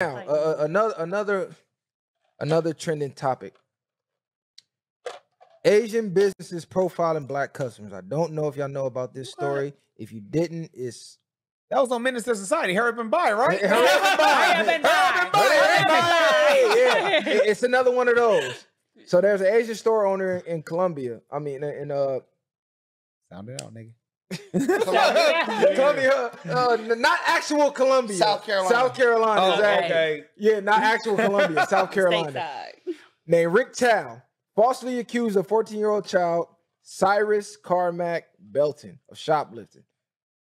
Now, uh, another another another trending topic. Asian businesses profiling black customers. I don't know if y'all know about this story. If you didn't, it's That was on Menace II Society. Hurry up and buy, right? Hurry up and buy. Hurry up and buy. Hurry up and buy. yeah, it's another one of those. So there's an Asian store owner in, in Colombia. I mean, in uh, Sound it out, nigga. Columbia, uh, not actual Columbia, South Carolina. South Carolina, Oh, exactly. okay. Yeah, not actual Columbia, South Carolina. Stateside. named Rick Chow, falsely accused a 14 year old child, Cyrus Carmack Belton, of shoplifting.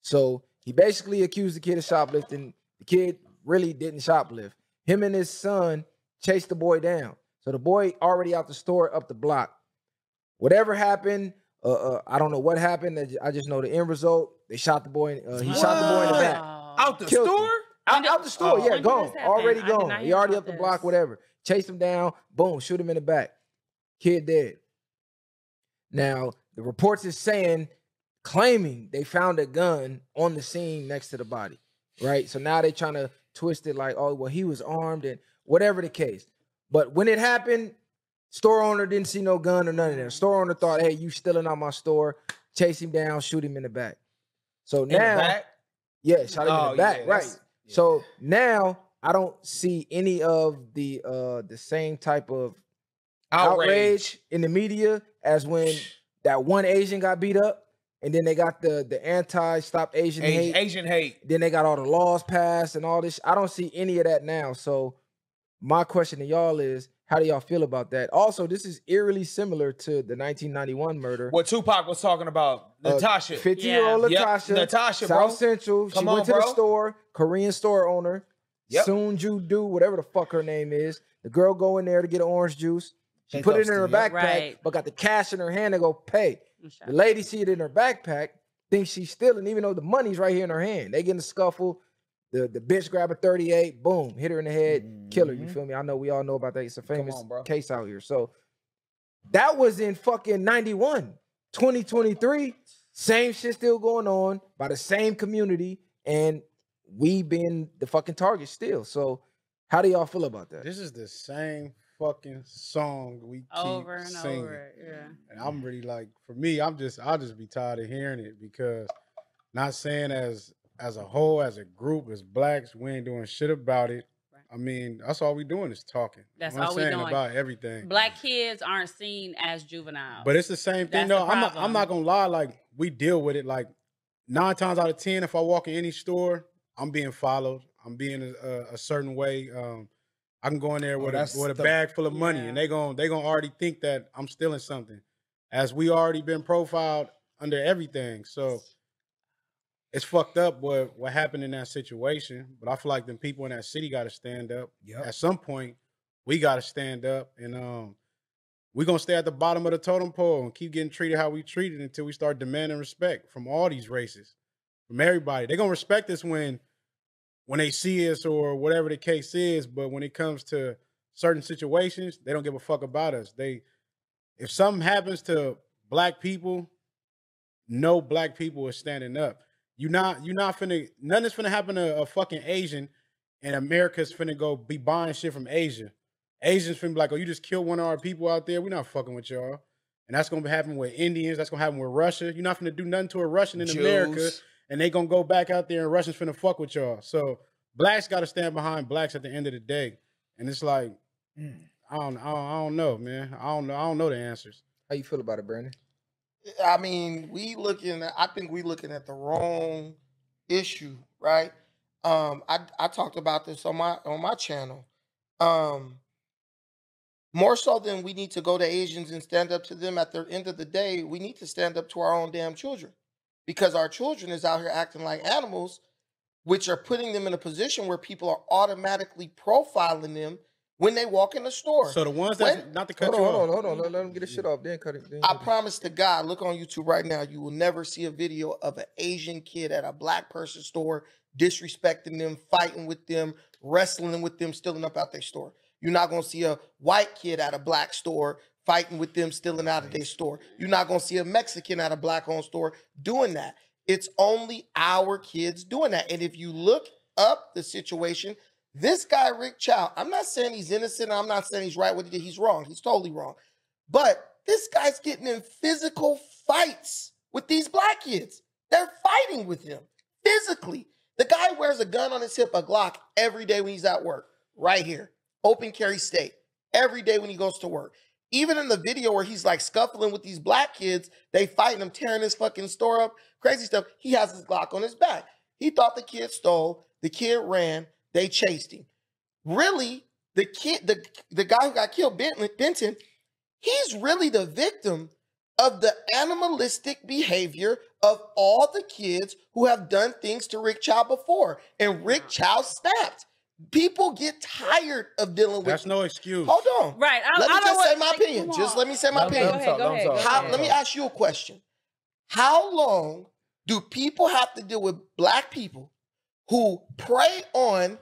So he basically accused the kid of shoplifting. The kid really didn't shoplift. Him and his son chased the boy down. So the boy already out the store up the block. Whatever happened, uh, uh, I don't know what happened. I just know the end result. They shot the boy. Uh, he shot the boy in the back. Out the Killed him. store? Out, out the store, Oh. yeah, When did gone. Already gone. He already about up the block, whatever. Chase him down, boom, shoot him in the back. Kid dead. Now, the reports is saying, claiming they found a gun on the scene next to the body, right? So now they're trying to twist it like, oh, well, he was armed and whatever the case. But when it happened, store owner didn't see no gun or none of that. Store owner thought, hey, you stealing out my store, chase him down, shoot him in the back. So In now, back? yeah, shot him in Oh, the back, yeah, right? yeah. So now I don't see any of the uh the same type of outrage, Outrage. in the media as when that one Asian got beat up, and then they got the the anti stop Asian Asian, hate. Asian hate. Then they got all the laws passed and all this. I don't see any of that now. So my question to y'all is, how do y'all feel about that? Also, this is eerily similar to the 1991 murder. What Tupac was talking about. Uh, Natasha. 50 year old Yep, Natasha. Natasha, South bro. Central. She Come went on, to the bro. store, Korean store owner. Yep. Soon Ja Du, whatever the fuck her name is. The girl go in there to get orange juice. She They put it in her yep. backpack, Right. but got the cash in her hand to go pay. The lady see it in her backpack, thinks she's stealing, even though the money's right here in her hand. They get in a scuffle. The the bitch grab a 38, boom, hit her in the head, kill her. You mm-hmm. feel me? I know we all know about that. It's a famous on, case out here. So that was in fucking 91. 2023, same shit still going on by the same community, and we being the fucking target still. So how do y'all feel about that? This is the same fucking song we keep Over and singing. over. Yeah. And I'm really like, for me, I'm just, I'll just be tired of hearing it because not saying as as a whole, as a group, as blacks, we ain't doing shit about it. Right. I mean, that's all we doing is talking. That's You know what all we I'm saying doing. about everything. Black kids aren't seen as juvenile. But it's the same thing That's though. the I'm not, I'm not gonna lie. Like we deal with it. Like nine times out of ten, if I walk in any store, I'm being followed. I'm being a, a, a certain way. Um, I can go in there Oh, with a, with a the- bag full of money, Yeah. and they gon' they gonna already think that I'm stealing something, as we already been profiled under everything. So it's fucked up what what happened in that situation. But I feel like the people in that city got to stand up. Yep. At some point, we got to stand up, and um, we're gonna stay at the bottom of the totem pole and keep getting treated how we treated until we start demanding respect from all these races, from everybody. They're gonna respect us when when they see us or whatever the case is, but when it comes to certain situations, they don't give a fuck about us. They if something happens to black people, no black people are standing up. You not you not finna nothing's finna happen to a fucking Asian and America's finna go be buying shit from Asia. Asians finna be like, oh, you just killed one of our people out there. We're not fucking with y'all. And that's gonna happen with Indians. That's gonna happen with Russia. You're not finna do nothing to a Russian in America, and they gonna go back out there and Russians finna fuck with y'all. So blacks gotta stand behind blacks at the end of the day. And it's like, Mm. I don't, I don't, I don't know, man. I don't know. I don't know the answers. How you feel about it, Brandon? I mean, we looking. I think we looking at the wrong issue, right? Um, I I talked about this on my on my channel. Um, more so than we need to go to Asians and stand up to them. At the end of the day, we need to stand up to our own damn children, because our children is out here acting like animals, which are putting them in a position where people are automatically profiling them when they walk in the store. So the ones that not the cut Hold you on, hold on, hold on. Let, them get his shit off. Then cut it. Then I cut it. promise to God, look on YouTube right now. You will never see a video of an Asian kid at a black person store disrespecting them, fighting with them, wrestling with them, stealing up out their store. You're not gonna see a white kid at a black store fighting with them, stealing out of their store. You're not gonna see a Mexican at a black owned store doing that. It's only our kids doing that. And if you look up the situation, This guy, Rick Chow, I'm not saying he's innocent. I'm not saying he's right. What he did, he's wrong. He's totally wrong. But this guy's getting in physical fights with these black kids. They're fighting with him physically. The guy wears a gun on his hip, a Glock, every day when he's at work, right here, open carry state, every day when he goes to work. Even in the video where he's like scuffling with these black kids, they fighting him, tearing his fucking store up, crazy stuff. He has his Glock on his back. He thought the kid stole, the kid ran, they chased him. Really, the kid, the, the guy who got killed, Benton, Benton, he's really the victim of the animalistic behavior of all the kids who have done things to Rick Chow before. And Rick Chow snapped. People get tired of dealing with. That's no excuse. Hold on. Right. I, Let me I just don't say my like, opinion. Just let me say my Let me- Go opinion. ahead. Go ahead. Go How, ahead. let me ask you a question. How long do people have to deal with black people who prey on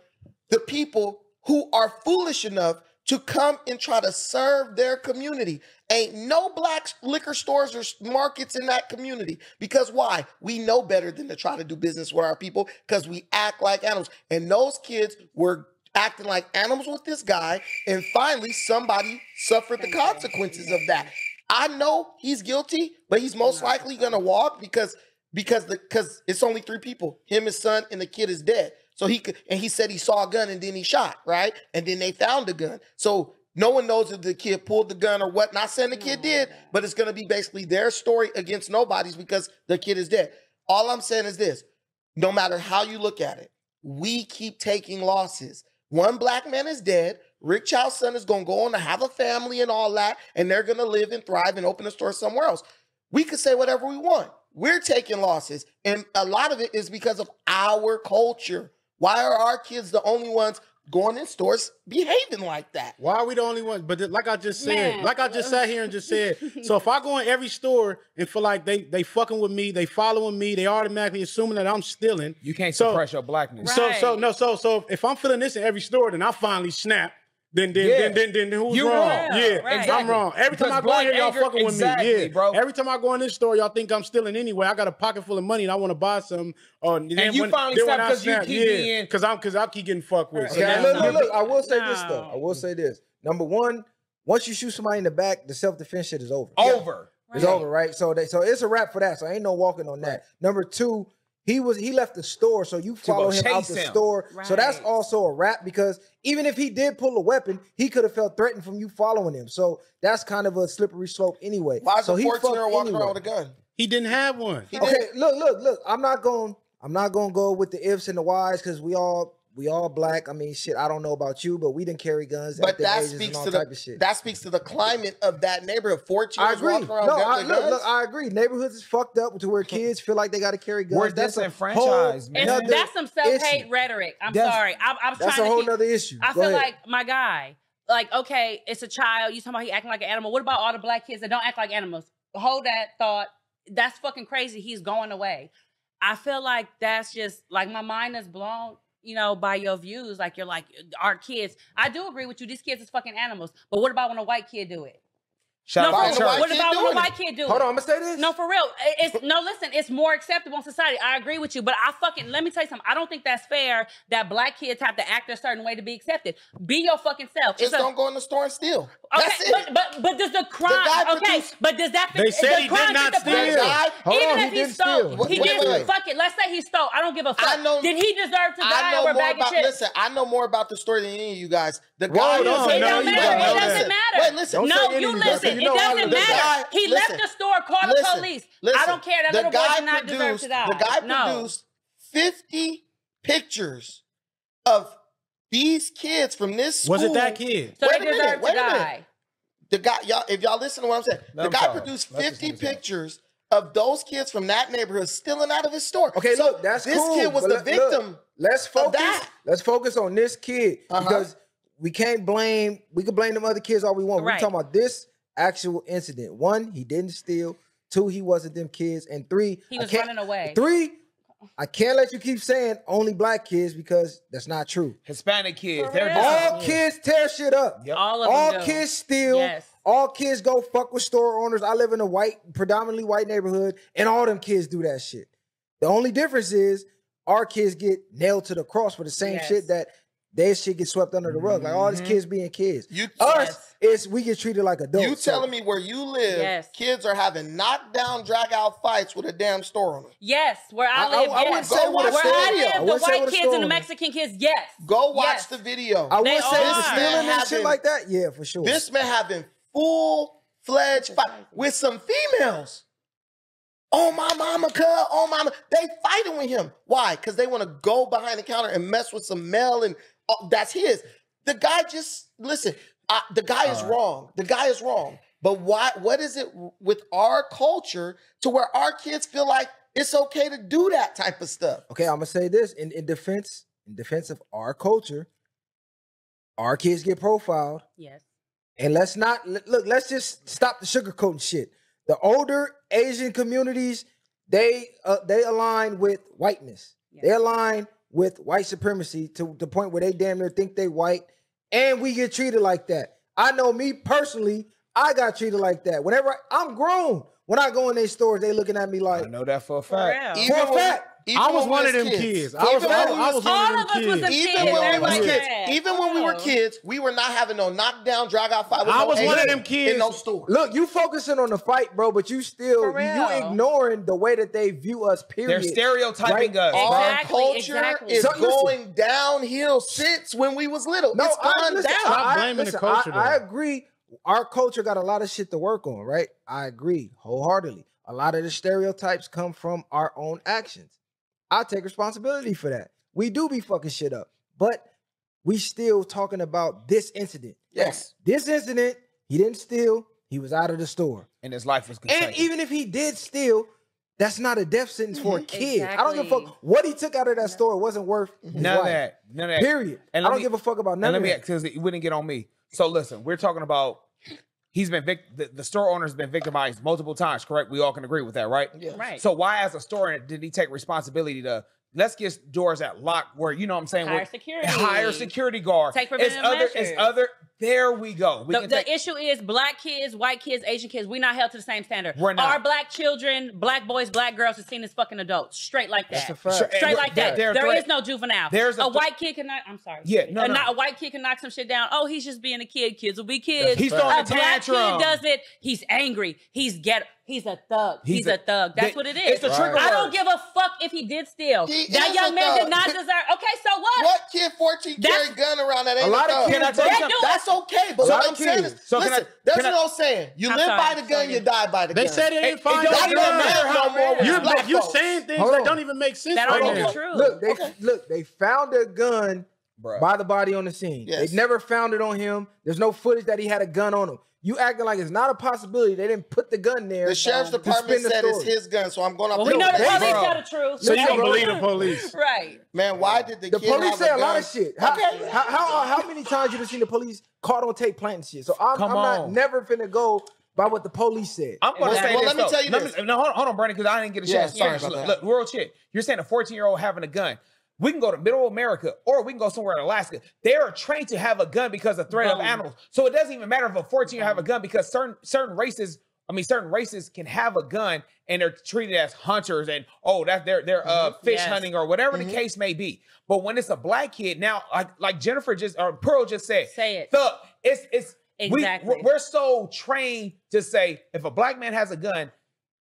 the people who are foolish enough to come and try to serve their community? Ain't no black liquor stores or markets in that community. Because why? We know better than to try to do business with our people because we act like animals. And those kids were acting like animals with this guy. And finally, somebody suffered the consequences of that. I know he's guilty, but he's most likely gonna walk because because the because it's only three people. Him, his son, and the kid is dead. So he could and he said he saw a gun and then he shot, right? And then they found the gun. So no one knows if the kid pulled the gun or what. Not saying the kid did, but it's gonna be basically their story against nobody's because the kid is dead. All I'm saying is this: no matter how you look at it, we keep taking losses. One black man is dead. Rick Chow's son is gonna go on to have a family and all that, and they're gonna live and thrive and open a store somewhere else. We could say whatever we want. We're taking losses, and a lot of it is because of our culture. Why are our kids the only ones going in stores behaving like that? Why are we the only ones? But like I just said, Man. like I just sat here and just said, so if I go in every store and feel like they they fucking with me, they following me, they automatically assuming that I'm stealing. You can't So- suppress your blackness. So so no so so if I'm feeling this in every store, then I finally snap. Then then Yeah. then, then then then who's You wrong? wrong. Yeah, Right. I'm wrong. Every time I go in here, y'all anger- fucking with exactly, me. Yeah, bro. Every time I go in this store, y'all think I'm stealing anyway. I got a pocket full of money and I want to buy something. Uh, or and then you when- finally then when snap you keep yeah, being- because I'm because I keep getting fucked with. So Okay, Yeah. look, look, look, I will say this though. I will say this. Number one, once you shoot somebody in the back, the self defense shit is over. Over. It's over, right? So they, so it's a wrap for that. So ain't no walking on that. Number two, he was he left the store, so you follow him out the him. store. So that's also a wrap because even if he did pull a weapon, he could have felt threatened from you following him. So that's kind of a slippery slope anyway. Why is so a he 14 year fucked walking anyway. around with a gun? He didn't have one. He Okay, did. look, look, look. I'm not going. I'm not going to go with the ifs and the whys because we all we all black. I mean, shit. I don't know about you, but we didn't carry guns. But at the that ages and speaks all to type the of shit. that speaks to the climate of that neighborhood. 14 I years agree. walking around No, gun- I, look, guns. look, I agree. Neighborhoods is fucked up to where kids feel like they got to carry guns. We're That's a disenfranchised, whole man. It's, nother that's some self-hate issue. rhetoric. I'm That's- sorry. I, I was That's trying a to whole keep, nother issue. I Go feel ahead. like my guy, like, okay, it's a child. You talking about he acting like an animal. What about all the black kids that don't act like animals? Hold that thought. That's fucking crazy. He's going away. I feel like that's just like my mind is blown, you know, by your views. Like you're like our kids. I do agree with you. These kids is fucking animals. But what about when a white kid do it? Shout no, out Why to for real. What kid about when doing a it? white kid do Hold on, I'm gonna say this. No, for real. It's no listen, it's more acceptable in society. I agree with you, but I fucking let me tell you something. I don't think that's fair that black kids have to act a certain way to be accepted. Be your fucking self. Just It's don't go in the store and steal. Okay, That's it. but but but does the crime guy okay? produced- but does that fit? They said the he did crime not steal. guy- Hold Even on, if he he, didn't stole, steal. he Wait, didn't. wait, wait. Fuck it. Let's say he stole. I don't give a fuck. I know- Did he deserve to I die know over a more bag about. of chips? Listen, I know more about the story than any of you guys. The guy. don't who- it no, don't you matter. don't It know doesn't matter. Wait, listen. No, you any of that, 'cause listen. You know it doesn't of matter. guy- he listen. left the store, called the Listen, police. I don't care. That the little boy guy did not deserve produced, to die. The guy no. produced 50 pictures of these kids from this school. Was it that kid? So Wait they a minute, deserve wait to a minute. die. The guy, y'all, if y'all listen to what I'm saying, Let the guy talk. produced 50 pictures of those kids from that neighborhood stealing out of his store. Okay, so look, that's this cool, kid was the let- look, victim. Let's focus. that. Let's focus on this kid Uh-huh. because we can't blame. We can blame them other kids all we want. Right. We're talking about this actual incident. One, he didn't steal. Two, he wasn't them kids. And three, He I was can't- running away. Three, I can't let you keep saying only black kids because that's not true. Hispanic kids. For They're real? just All kids tear shit up. Yep. All of All them do. kids steal. Yes. All kids go fuck with store owners. I live in a white, predominantly white neighborhood, and all them kids do that shit. The only difference is our kids get nailed to the cross for the same Yes. shit that their shit gets swept under the rug. Like all these Mhm. kids being kids. You Us, it's we get treated like adults. you So- telling me where you live, Yes. kids are having knockdown, drag out fights with a damn store owner. Yes, where I I- I- live. I wouldn't yes. say with a where store. I I live, the wouldn't say white kids and the. Mexican kids. Yes. Go watch Yes. the video. I They would say are. the stealing and shit like that. Yeah, for sure. This man having full fledged fight with some females. Oh my mama, cuz, oh mama. They fighting with him. Why? Because they want to go behind the counter and mess with some male and that's his. The guy just listen. Uh, the guy is All right. wrong. The guy is wrong. But why? What is it with our culture to where our kids feel like it's okay to do that type of stuff? okay, I'm gonna say this in, in defense, in defense of our culture, our kids get profiled. Yes. And let's not look, let's just stop the sugarcoating shit. The older Asian communities, they uh, they align with whiteness. They align with white supremacy to the point where they damn near think they white, and we get treated like that. I know me personally, I got treated like that. Whenever I, I'm grown, when I go in their stores, they looking at me like I know that for a fact. real. For a fact. Even I was one of them kids. I Even was, when I, we I was was All one of of us them was kids. them Even when we were kids, even when we were kids, we were not having no knockdown, drag out fight. with I no was one of them kids. in no store. Look, you focusing on the fight, bro, but you still you, you ignoring the way that they view us. Period. They're stereotyping Right? us. Our culture exactly. is So, listen. going downhill since when we was little. No, it's I, gone listen, down. Stop I, I, blaming the culture, I, I agree. Our culture got a lot of shit to work on, right? I agree wholeheartedly. A lot of the stereotypes come from our own actions. I take responsibility for that. We do be fucking shit up, but we still talking about this incident. yes. This incident, he didn't steal. He was out of the store. And his life was And even if he did steal, that's not a death sentence for a Mhm. kid. I don't give a fuck what he took out of that store. It wasn't worth his none of that. None of that. Period. And I don't me- give a fuck about And none let of me, that. because it wouldn't get on me. So listen, we're talking about he's been vic- the, the store owner's been victimized multiple times. Correct? We all can agree with that, right? Yes. Right. So why, as a store owner, did he take responsibility to let's get doors that lock where you know what I'm saying? Higher where- security. higher security guard. Take it's preventative other. It's other. There we go. We The, the take, issue is black kids, white kids, Asian kids. We're not held to the same standard. We're not. Our black children, black boys, black girls are seen as fucking adults, straight like That's that. a fact. Sure, Straight like that. there There are is threat- no juvenile. There's a a, thre- white kid can knock. I'm sorry. Yeah, no, a, no. not- a white kid can knock some shit down. Oh, he's just being a kid. Kids will be kids. He's a throwing a black tantrum. kid does it. He's angry. He's get. He's a thug. He's, He's a, a- thug. That's they- what it is. it's the trigger I don't give a fuck if he did steal. He that is young a man thug. did not deserve. Okay, so what? What kid 14 That's- carry gun around that ain't A lot of thug? kids Can I tell you That something? That's okay, but what I'm saying is, So listen, I- that's what I- I'm saying. You I'm live sorry, by the gun, sorry. you die by the gun. They said it It- ain't it fine. don't, that don't matter matter how no more You're, you're saying things that don't even make sense That don't even true. Look, they look, they found a gun Bruh. by the body on the scene. Yes. They never found it on him. There's no footage that he had a gun on him. You acting like it's not a possibility. They didn't put the gun there. The sheriff's to department spin the said it's his gun, so I'm going to Well, we know the police bro. tell the truth. So you Listen, don't believe the police? right? Man, why did the, The kid police have say a gun? lot of shit. How, Okay. how, how, uh, how many times you have seen the police caught on tape planting shit? So I'm, I'm not on. never finna go by what the police said. I'm going to Well, say well, this. let me though. tell you this. no, hold on, hold on, Brandon, because I didn't get a Yeah, chance. sorry Seriously, about look, that. look, real shit. You're saying a 14 year old having a gun. We can go to middle America or we can go somewhere in Alaska. They are trained to have a gun because of threat of animals. So it doesn't even matter if a 14 year old have a gun because certain certain races, I mean certain races can have a gun and they're treated as hunters and oh that they're they're uh Mm-hmm. fish Yes. hunting or whatever Mhm. the case may be. But when it's a black kid, now like like Jennifer just or Pearl just said, Say it. thug. It's it's Exactly. we, we're so trained to say if a black man has a gun,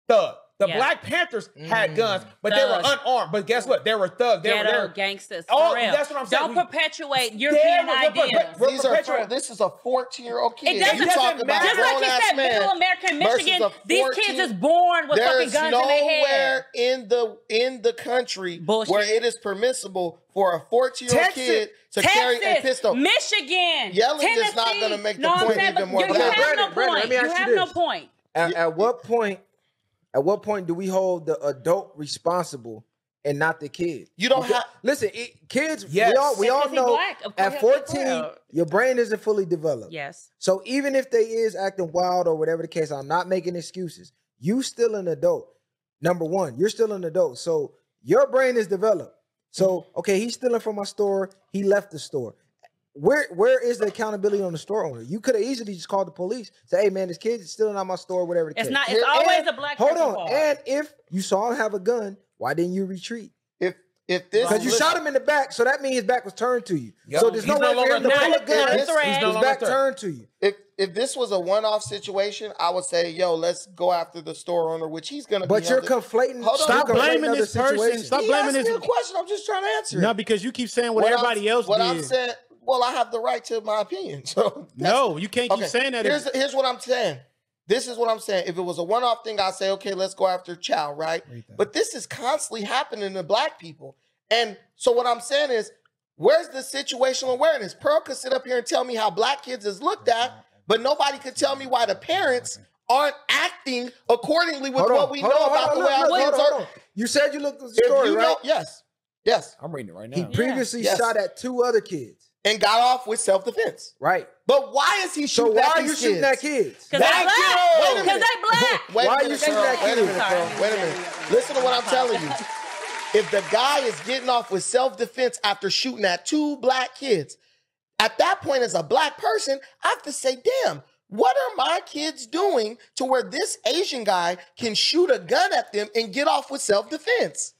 thug. The Yeah. Black Panthers had Mm. guns, but they were unarmed. But guess what? They were thugs. They were Ghetto there. gangsters. Oh, for real. that's what I'm saying. Don't We- perpetuate There European we go, but- ideas. but- These are this is a 14 year old kid. It doesn't- You doesn't talking about matter. Just like you grown-ass said, man middle America and versus Michigan, a these 14 kids is born with fucking There's guns in their head. nowhere in the in the country Bullshit. where it is permissible for a 14 year old kid to carry a pistol. Michigan, Yelling is not gonna make the no, point saying, even more You, you clear. have Brandon, no Brandon, let point. me You ask you have no point. At, at what point? At what point do we hold the adult responsible and not the kid? You don't Because- have- listen. It, kids, Yes. we all we That's all 'cause he know black. Of course at 14 your brain isn't fully developed. Yes. So even if they is acting wild or whatever the case, I'm not making excuses. You still an adult. Number one, you're still an adult. So your brain is developed. So mm-hmm. okay, he's stealing from my store. He left the store. Where where is the accountability on the store owner? You could have easily just called the police. Say, hey man, this kid's stealing out my store, whatever the It's case. not. It's Here- always a black Hold on. fault. And if you saw him have a gun, why didn't you retreat? if if this Because you listen, shot him in the back, so that means his back was turned to you. Yo, so there's no no way for him to longer pull a gun. Not a His threat. He's no longer back threat. turned to you. if if this was a one-off situation, I would say, yo, let's go after the store owner, which he's gonna. But be you're under- conflating. Hold on. you're Stop conflating blaming other this person. Stop He blaming asked this. me a question. I'm just trying to answer. it. No, because you keep saying what, I'm- everybody else what did. I'm saying, well, I have the right to my opinion. So no, you can't keep saying that. Here's here's what I'm saying. This is what I'm saying. If it was a one-off thing, I'd say, okay, let's go after Chow, right? But this is constantly happening to black people. And so what I'm saying is, where's the situational awareness? Pearl could sit up here and tell me how black kids is looked at, but nobody could tell me why the parents aren't acting accordingly with Hold on, what we know on, about hold the on, way our look, look, kids hold are. on, hold on. You said you looked at the story, you right? know, yes, yes, I'm reading it right now. He now. previously Yes. shot at two other kids, and got off with self-defense. right? But why is he shooting? So shooting why at are you these shooting kids? at kids? Because they Thank black. Wait a Because minute. they black. Wait Why are you shooting Pearl. at Wait a minute, Sorry. Pearl. Wait a minute. Listen to what I'm telling you. If the guy is getting off with self-defense after shooting at two black kids, at that point, as a black person, I have to say, damn, what are my kids doing to where this Asian guy can shoot a gun at them and get off with self-defense?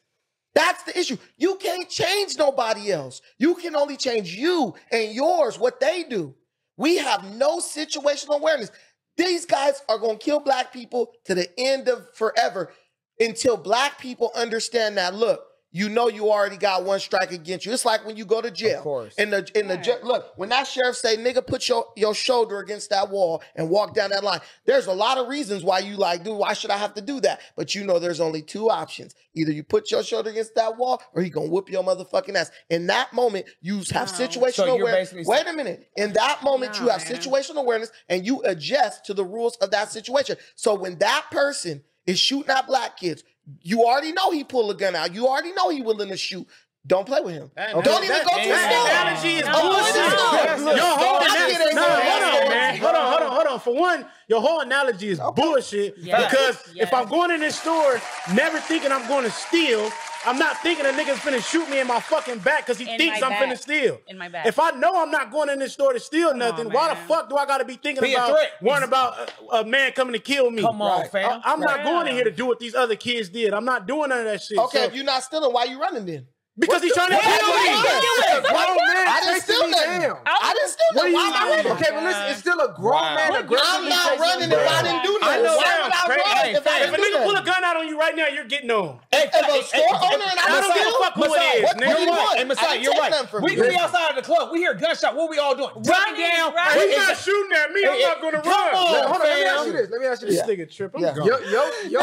That's the issue. You can't change nobody else. You can only change you and yours, what they do. We have no situational awareness. These guys are going to kill black people to the end of forever until black people understand that look, you know you already got one strike against you. It's like when you go to jail. Of course. And the in the ju- look, when that sheriff say, nigga, put your, your shoulder against that wall and walk down that line. There's a lot of reasons why you like, dude, why should I have to do that? But you know there's only two options. Either you put your shoulder against that wall or he gonna whoop your motherfucking ass. In that moment, you have No. situational So you're awareness. basically Wait a minute. In that moment, No, you have man. situational awareness and you adjust to the rules of that situation. So when that person is shooting at black kids, you already know he pulled a gun out. You already know he willing to shoot. Don't play with him. That- Don't that- even that- go to the that store. analogy is No, bullshit. no, no. Your whole analogy, get it. no, hold on, man. Hold on, hold on, hold on. For one, your whole analogy is bullshit Yes. because Yes. if I'm going in this store, never thinking I'm going to steal, I'm not thinking a nigga's finna shoot me in my fucking back because he In thinks I'm back. finna steal. In my back. If I know I'm not going in this store to steal nothing, on, why the fuck do I gotta be thinking Be a about threat. worrying about a, a man coming to kill me? Come on, Right. fam. I, am not going in here to do what these other kids did. I'm not doing none of that shit. Okay, So- if you're not stealing, why you running then? Because he's trying to kill me. doing? Grown man I didn't steal me nothing. I didn't steal What are nothing. Why am I running? Okay, but listen, it's still a grown Wow. man I'm not running if I didn't do I nothing. Why would I run if I Hey, If a didn't do nigga pull a gun out on you right now, you're getting on. Hey, If a hey, store owner and I don't give a fuck who it Masai, is, what- do You're right. want? And Messiah, you're right. We could be outside of the club. We hear gunshot. What we all doing? Running Running, down. right. He's not shooting at me. I'm not gonna run. Hold on, let me ask you this. Let me ask you This this. nigga trip. I'm gone. Yo, yo, yo.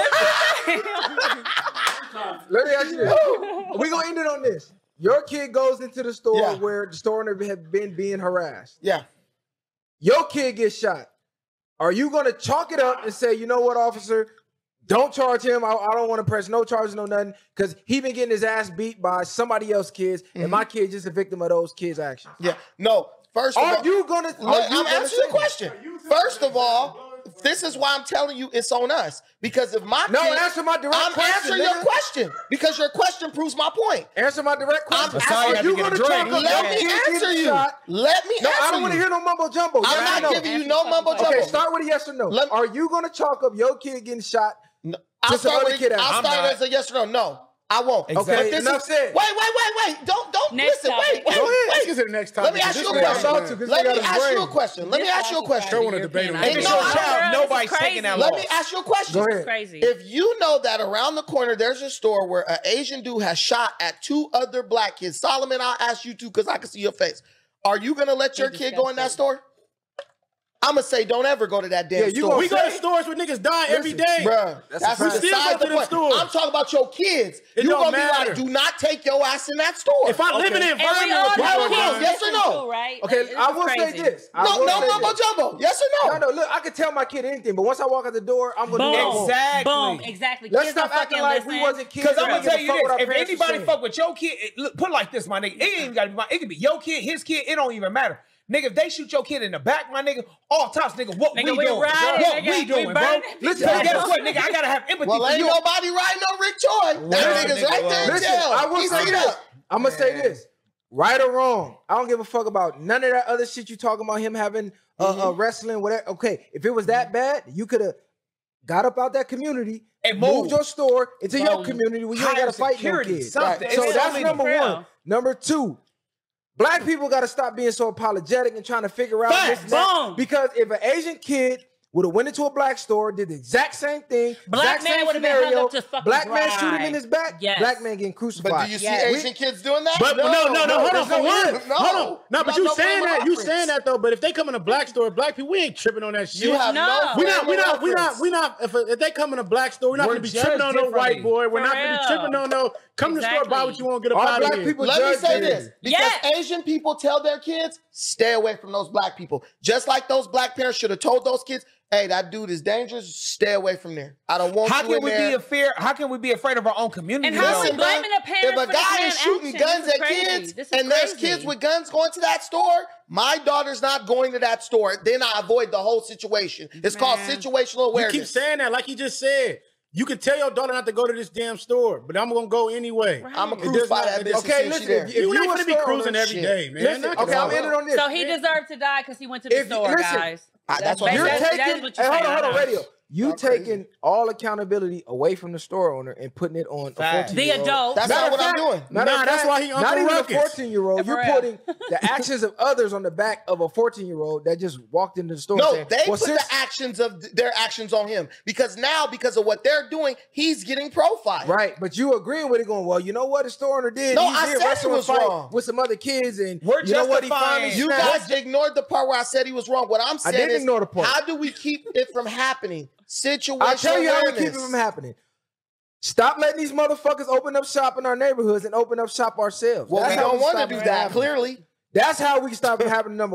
Let me ask you this. We're gonna end it on this. Your kid goes into the store Yeah. where the store owner have been being harassed. Yeah. Your kid gets shot. Are you gonna chalk it up and say, you know what, officer? Don't charge him. I, I don't want to press no charges, no nothing, because he been getting his ass beat by somebody else's kids, and mm-hmm. my kid just a victim of those kids' actions. Yeah. No. First of Are all, you gonna? Look, are you I'm gonna answering the question. First of all, this is why I'm telling you it's on us. Because if my No, kid, answer my direct I'm question, answering nigga. your question because your question proves my point. Answer my direct question. Messiah Are had you to gonna talk chalk up Let your me kid answer getting you. shot? Let me No, answer I don't want to hear no mumbo jumbo. I'm Yes not no? giving you no the mumbo jumbo. Okay, start with a yes or no. Let- Are you gonna chalk up your kid getting shot? No, I'll Just some start with kid a, ass. I'll I'm start not. as a yes or no. No, I won't. Exactly. But this Enough is, said. Wait, wait, wait, wait. Don't don't Next listen. topic. Wait, wait, Go ahead. Let's get to the next topic. Let me ask you a nigga nigga question. about done. to, 'cause Let me got his ask you a question. Let me ask you a topic question. Sure wanna debate on I. If No, your child, This nobody's taking that crazy. Let me ask you a question. Go ahead. Crazy. If you know that around the corner there's a store where an Asian dude has shot at two other black kids, Solomon, I'll ask you too because I can see your face. Are you gonna let your kid go in that store? I'm gonna say don't ever go to that damn Yeah, you store. We go to stores where niggas die every Listen, day. Bruh, That's that's, a fact. beside We still go the to them point. I'm talking about your kids. It you don't gonna be matter. like, do not take your ass in that store. If I live in an and we environment all people kids yes or no? too, right? Okay, This I is will say this. I no, will no say mumbo jumbo. Yes or No, no? no, look, I can tell my kid anything, but once I walk out the door, I'm gonna do what I Boom. Exactly. Boom. Exactly. Let's Kids stop acting like we wasn't kids. Because I'm gonna tell you a fuck what this: if anybody fuck with your kid, look, put it like this, my nigga. It ain't gotta be my. It could be your kid, his kid. It don't even matter. Nigga, if they shoot your kid in the back, my nigga, all tops, nigga, what Nigga, we we doing? riding, what nigga. we We doing, bro? Listen, Because guess what, nigga? I gotta have empathy Well, for ain't you. nobody riding no Rick Joy. That Well, nigga's nigga, right there in Listen, jail. I will He's say beat this. up. I'm gonna say this, right or wrong. I don't give a fuck about none of that other shit you talking about. Him having uh, uh Mm-hmm. wrestling, whatever. Okay, if it was that bad, you could have got up out that community And moved moved. your store into your community where you ain't got to fight no security, kids. Right. So It's that's number one. Number two, black people got to stop being so apologetic and trying to figure out this Facts. Boom. Because if an Asian kid would have went into a black store, did the exact same thing, Black exact man same would've been hung scenario, up to fucking black man shoot him in his back, Yes. black man getting crucified. But do you see Yes. Asian kids doing that? But no, no, no, hold on. there's For no one. No. hold on. No, but you no saying frame of that, you saying that though. But if they come in a black store, black people, we ain't tripping on that shit. You have no. No. we not, we not, we not, we not. If, if they come in a black store, we're not We're gonna be tripping on no white boy. We're For not gonna be tripping on no. Come to the store, buy what Exactly. you want, get a All out black of here. people Let me judge say this because Yes. Asian people tell their kids, stay away from those black people. Just like those black parents should have told those kids, hey, that dude is dangerous. Stay away from there. I don't want How you can in we there. be a fear? How can we be afraid of our own community? And how though? we Listen, blaming man, the parents if a for guy is shooting action? guns is at crazy. kids This is and there's kids with guns going to that store, my daughter's not going to that store. Then I avoid the whole situation. It's called Man. situational You awareness. keep saying that, like you just said. You can tell your daughter not to go to this damn store, but I'm gonna go anyway. Right. I'm a It cruise does by that it bitch. Okay, and if listen, she there. if You you ain't a gonna be cruising owner, every shit. day, man. Listen, okay, I'm off. ending on this. So he deserved to die because he went to the If- store, listen, guys. Ah, that's what You're saying. taking, that is what you're hey, hold on, hold on, radio. You Y'all crazy. taking all accountability away from the store owner and putting it on a 14 The year old. adult. That's Matter not of what I'm doing. matter of Nah, that's why he not even Ruckus. a 14 year old. You're putting the actions of others on the back of a 14 year old that just walked into the store. No, saying, they well, put since, the actions of th- their actions on him because now, because of what they're doing, he's getting profiled. Right, but you agreeing with it, going, well, you know what the store owner did? No, he I did said he was wrong. with some other kids, and We're you know what? He finally You snapped. guys ignored the part where I said he was wrong. What I'm I saying didn't is, ignore the part. how do we keep it from happening? Situational I'll tell you how we keep it from happening. Stop letting these motherfuckers open up shop in our neighborhoods and open up shop ourselves. Well, That's we don't want to do that. happening. Clearly, That's how we can stop it happening. Number